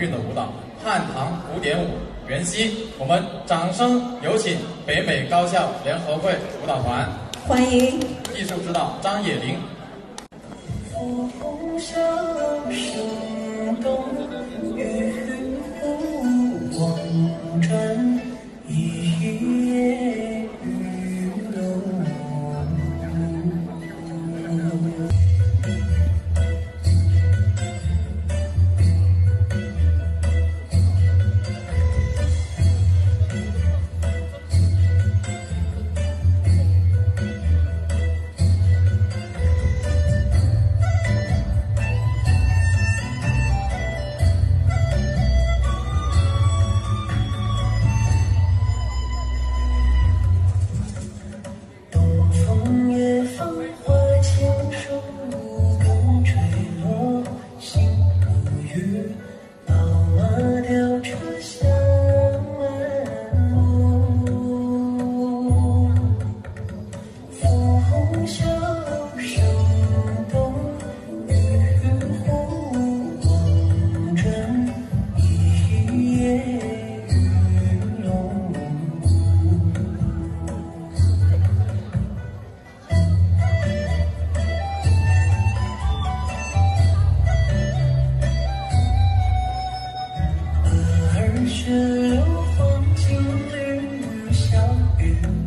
韵的舞蹈——汉唐古典舞袁熙。我们掌声有请北美高校联合会舞蹈团，欢迎艺术指导张野玲。雨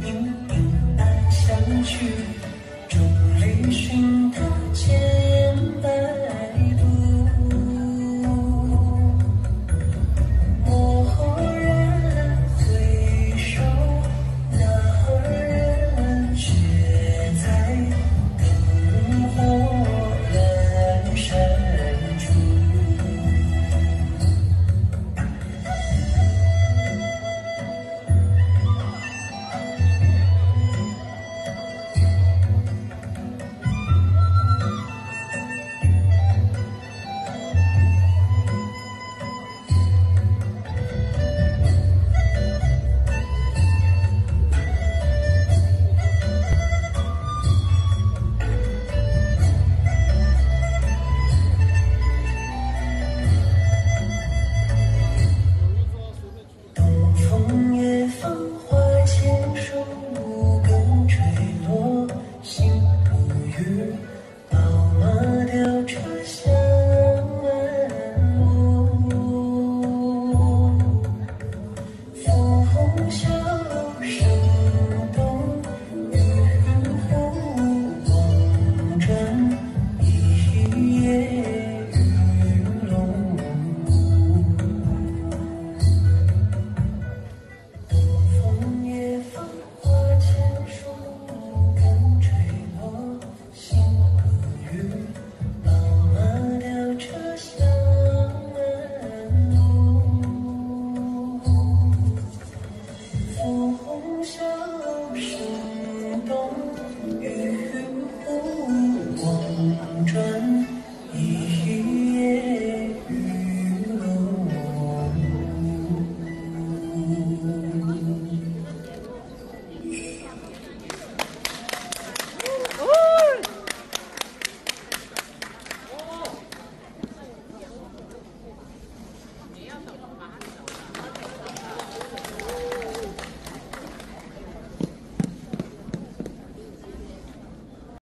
明明暗相觑。